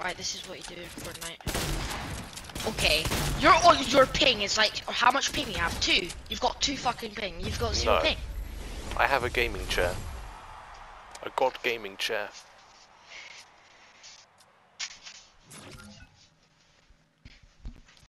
Right, this is what you do in Fortnite. Okay, your oh, your ping is like how much ping you have? Two. You've got two fucking ping. You've got zero No. ping. I have a gaming chair. A god gaming chair.